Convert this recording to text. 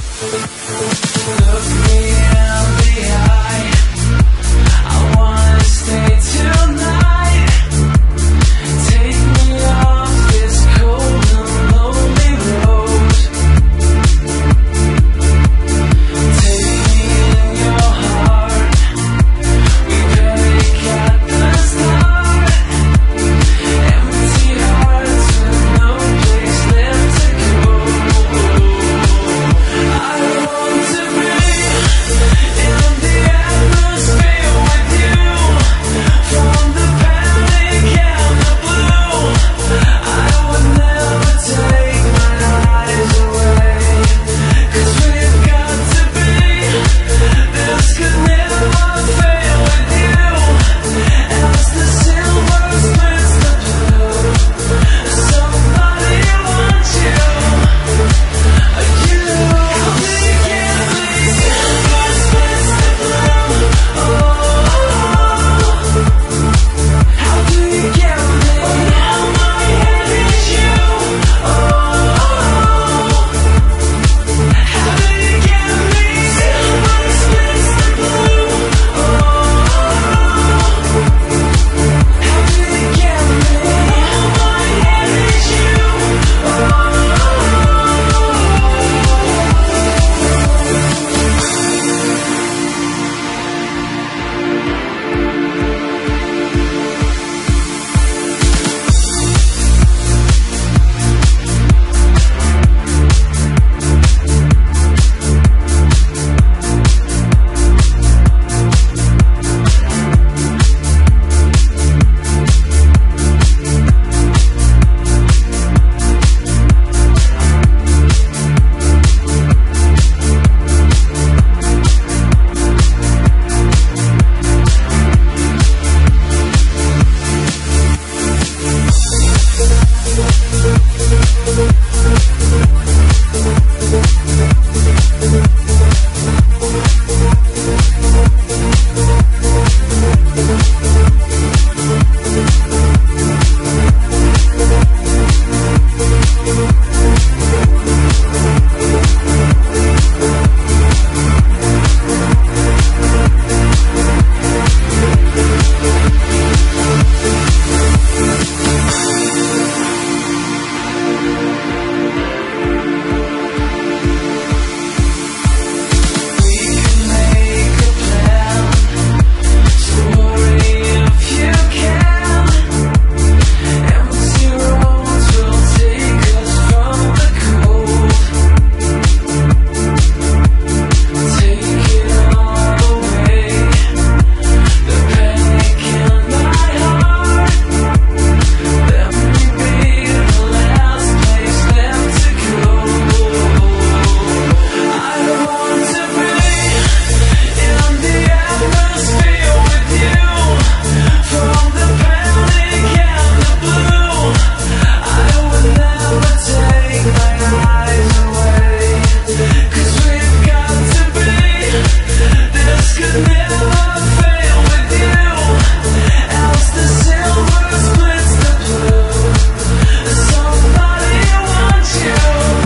Look me in the eye